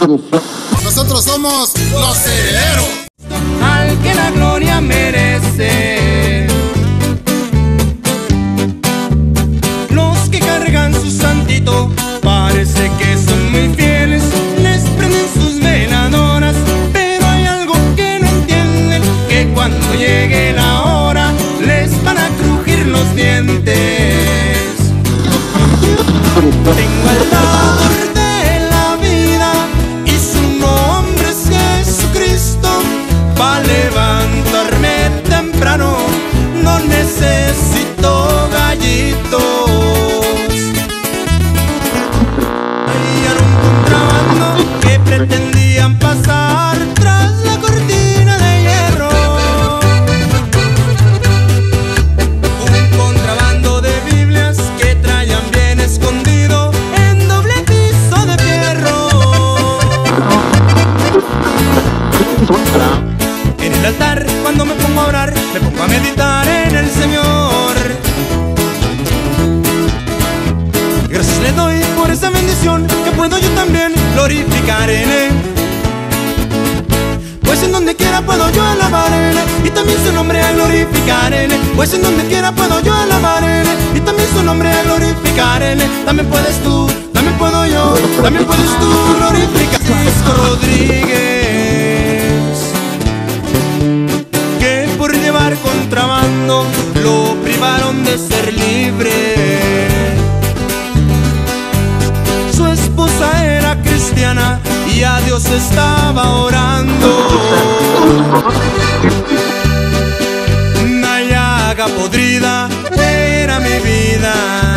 Nosotros somos los herederos. al que la gloria merece. Los que cargan su santito parece que son muy fieles, les prenden sus veladoras, pero hay algo que no entienden, que cuando llegue la hora les van a crujir los dientes. Tengo el también glorificar en Él. Pues en donde quiera puedo yo alabar en Él y también su nombre a glorificar en Él. Pues en donde quiera puedo yo alabar en Él y también su nombre a glorificar en Él. También puedes tú, también puedo yo, también puedes tú glorificar. Francisco Rodríguez que por llevar contrabando Dios estaba orando. Una llaga podrida era mi vida.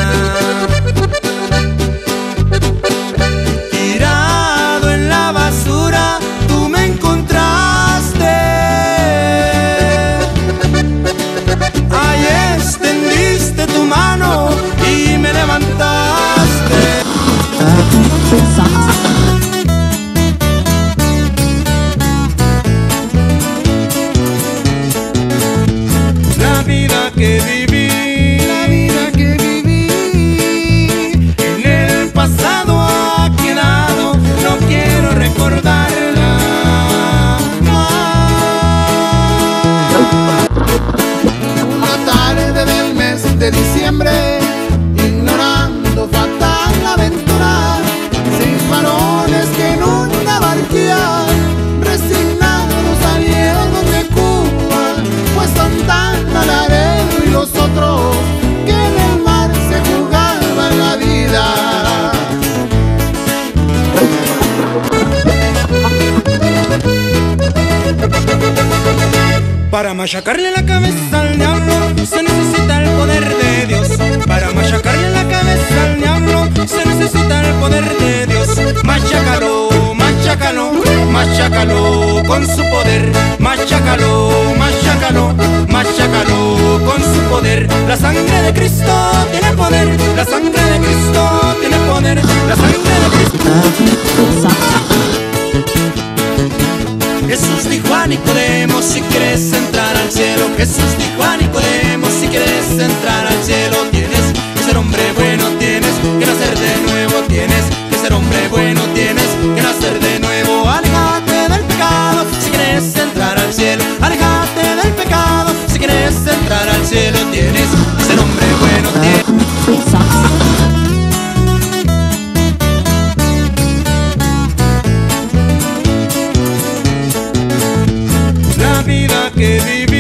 Para machacarle la cabeza al diablo se necesita el poder de Dios. Para machacarle la cabeza al diablo se necesita el poder de Dios. Machácalo, machácalo, machácalo con su poder. Machácalo, machácalo, machácalo con su poder. La sangre de Cristo Nicodemo si quieres entrar al cielo. Jesús dijo a Nicodemo si quieres entrar al cielo que vivir.